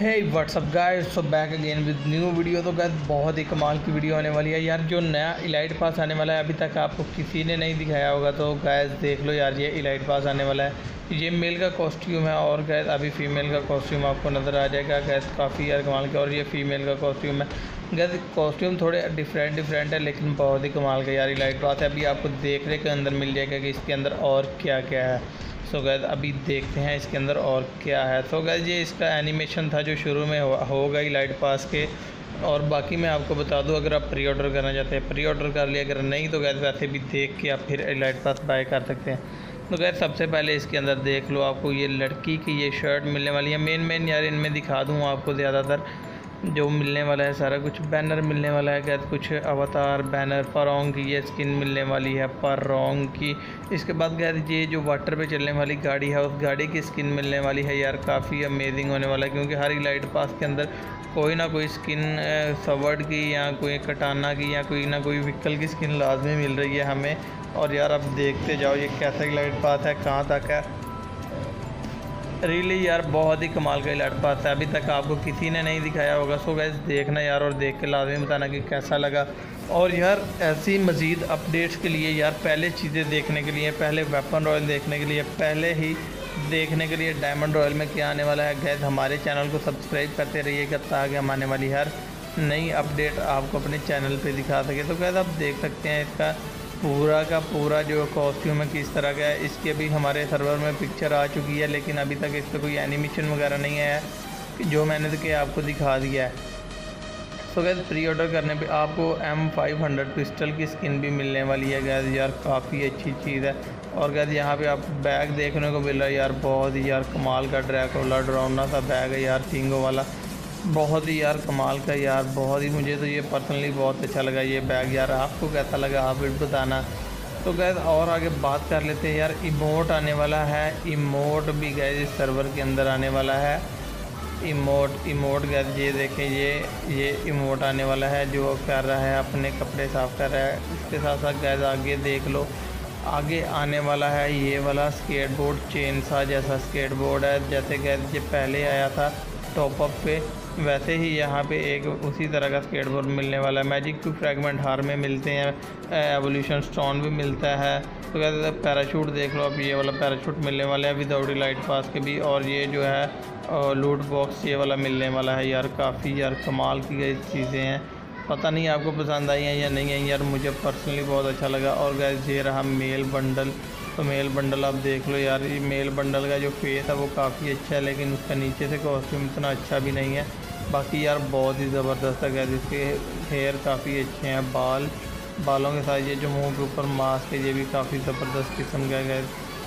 ہے what's up guys so back again with new video تو guys بہت ہی کمال کی ویڈیو آنے والی ہے یار جو نیا الائٹ پاس آنے والا ہے ابھی تک آپ کو کسی نے نہیں دکھایا ہوگا تو گائز دیکھ لو یار یہ الائٹ پاس آنے والا ہے یہ میل کا کاسٹیوم ہے اور گیز ابھی فیمیل کا کاسٹیوم آپ کو نظر آ جائے گا گیز کافی یار کمال کا اور یہ فیمیل کا کاسٹیوم ہے گیز کاسٹیوم تھوڑے ڈفرینٹ ڈفرینٹ ہے لیکن بہت ہی کمال کا یار الائٹ پاس ہے ابھی آپ کو دیکھنے کے اندر مل جائے گا کہ اس کے اندر اور کیا کیا ہے سو گیز ابھی دیکھتے ہیں اس کے اندر اور کیا ہے سو گیز یہ اس کا اینیمیشن تھا جو شروع میں ہوگا ہی لائٹ پاس کے اور باقی میں آپ کو بتا دوں اگر آپ پری آرڈر کرنا چاہتے ہیں پری آرڈر کر لیا اگر نہیں تو گیز ویسے بھی دیکھ کے آپ پھر لائٹ پاس بائی کر سکتے ہیں تو گیز سب سے پہلے اس کے اندر دیکھ لو آپ کو یہ لڑکی کی یہ شرٹ ملنے والی ہے مین مین یار ان میں دکھا دوں آپ کو زیادہ تر جو ملنے والا ہے سارا کچھ بینر ملنے والا ہے گیز کچھ اوتار بینر پرونگ کی یہ سکن ملنے والی ہے پر رونگ کی۔ اس کے بعد گیز یہ جو واٹر پہ چلنے والی گاڑی ہے، اس گاڑی کی سکن ملنے والی ہے یار، کافی امیزنگ ہونے والا ہے۔ کیونکہ ہر لائٹ پاس کے اندر کوئی نہ کوئی سکن سورڈ کی یا کوئی کٹانا کی یا کوئی نہ کوئی وکل کی سکن لازمی مل رہی ہے ہمیں۔ اور یار اب دیکھتے جاؤ یہ کیسا لائٹ پاس ہے، کہاں تک ہے؟ ریلی یار بہت ہی کمال کا لٹ پاس ہے ابھی تک آپ کو کسی نے نہیں دکھایا ہوگا سو گیس دیکھنا یار اور دیکھ کے لازمی بتانا کہ کیسا لگا اور یار ایسی مزید اپڈیٹس کے لیے یار پہلے چیزیں دیکھنے کے لیے پہلے ویپن رائل دیکھنے کے لیے پہلے ہی دیکھنے کے لیے ڈائمنڈ رائل میں کیا آنے والا ہے گیس ہمارے چینل کو سبسکرائب کرتے رہیے گا تاکہ ہم آنے والی ہر نئی اپڈیٹ آپ کو اپنے چینل پہ دکھا سکے تو گیس آپ دیکھ سکتے ہیں اس کا پورا کا پورا جو کاسٹیوم ہے کس طرح کا ہے، اس کے ابھی ہمارے سرور میں پکچر آ چکی ہے، لیکن ابھی تک اس پہ کوئی اینیمیشن وغیرہ نہیں آیا ہے جو میں نے کہ آپ کو دکھا دیا ہے۔ سو گیز پری آرڈر کرنے پہ آپ کو ایم فائیو ہنڈریڈ پسٹل کی سکن بھی ملنے والی ہے گیز یار کافی اچھی چیز ہے۔ اور گیز یہاں پہ آپ بیگ دیکھنے کو مل رہا ہے یار، بہت ہی یار کمال کا ڈریک والا ڈراؤنا سا بیگ ہے یار تینگو والا۔ بہت ہی یار کمال کا یار، بہت ہی مجھے تو یہ پرسنلی بہت اچھا لگا یہ بیگ یار۔ آپ کو کیسا لگا؟ آپ بتانا۔ تو گیز اور آگے بات کر لیتے ہیں۔ یار ایموٹ آنے والا ہے۔ ایموٹ بھی گیز اس سرور کے اندر آنے والا ہے۔ ایموٹ ایموٹ گیز یہ دیکھیں، یہ یہ ایموٹ آنے والا ہے جو کر رہا ہے، اپنے کپڑے صاف کر رہا ہے۔ اس کے ساتھ ساتھ گیز آگے دیکھ لو۔ آگے آنے والا ہے یہ والا سکیٹ بورڈ چین سا جیسا سکیٹ بورڈ ہے۔ جیسے گیز یہ پہلے آیا تھا ٹاپ اپ پہ۔ ویسے ہی یہاں پہ ایک اسی طرح کا سکیٹ بورڈ ملنے والا ہے۔ میجک ٹو فریگمنٹ ہار میں ملتے ہیں۔ ایولیوشن سٹون بھی ملتا ہے۔ تو کہتے ہیں پیراشوٹ دیکھ لو، اب یہ والا پیراشوٹ ملنے والا ہے وداؤٹ لائٹ پاس کے بھی اور یہ جو ہے لوٹ باکس یہ والا ملنے والا ہے۔ یار کافی یار کمال کی گئی چیزیں ہیں۔ پتہ نہیں آپ کو پسند آئی ہیں یا نہیں آئی یار مجھے پرسنلی بہت اچھا لگا۔ اور گیس یہ رہا میل بنڈل تو میل بنڈل آپ دیکھ لو یار۔ یہ میل بنڈل کا جو فیس ہے وہ کافی اچھا ہے، لیکن اس کا نیچے سے کاسٹیوم اتنا اچھا بھی نہیں ہے۔ باقی یار بہت ہی زبردست ہے گیس اس کے ہیئر کافی اچھے ہیں، بال، بالوں کے ساتھ یہ جو منہ کے اوپر ماسک ہے، یہ بھی کافی زبردست قسم کا گیس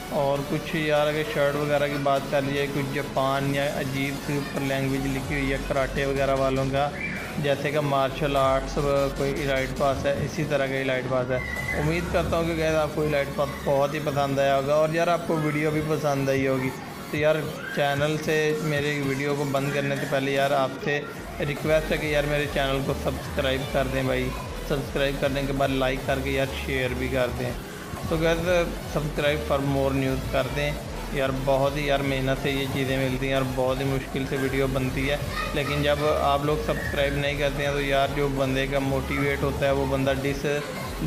اور کچھ یار اگر شرٹ وغیرہ کی بات کر لیجیے کچھ جاپان یا عجیب سی اوپر لینگویج لکھی ہوئی ہے کراٹے وغیرہ والوں کا۔ جیسے کہ مارشل آرٹس کوئی لائٹ پاس ہے، اسی طرح کا لائٹ پاس ہے۔ امید کرتا ہوں کہ گیز آپ کو لائٹ پاس بہت ہی پسند آیا ہوگا۔ اور یار، آپ کو ویڈیو بھی پسند آئی ہوگی۔ تو یار چینل سے میرے ویڈیو کو بند کرنے سے پہلے یار آپ سے ریکویسٹ ہے کہ یار میرے چینل کو سبسکرائب کر دیں بھائی۔ سبسکرائب کرنے کے بعد لائک کر کے یار شیئر بھی کر دیں۔ تو guys subscribe for more news کر دیں۔ یار بہت ہی یار محنت سے یہ چیزیں ملتی ہیں۔ اور بہت ہی مشکل سے ویڈیو بنتی ہے۔ لیکن جب آپ لوگ سبسکرائب نہیں کرتے ہیں تو یار جو بندے کا موٹیویٹ ہوتا ہے وہ بندہ ڈس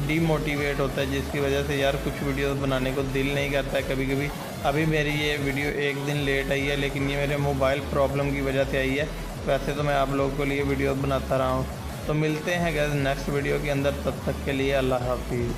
ڈی موٹیویٹ ہوتا ہے، جس کی وجہ سے یار کچھ ویڈیوز بنانے کو دل نہیں کرتا ہے کبھی کبھی ابھی میری یہ ویڈیو ایک دن لیٹ آئی ہے، لیکن یہ میرے موبائل پرابلم کی وجہ سے آئی ہے۔ ویسے تو میں آپ لوگوں کے لیے ویڈیوز بناتا رہا ہوں۔ تو ملتے ہیں گیز نیکسٹ ویڈیو کے اندر۔ تب تک کے لیے اللہ حافظ۔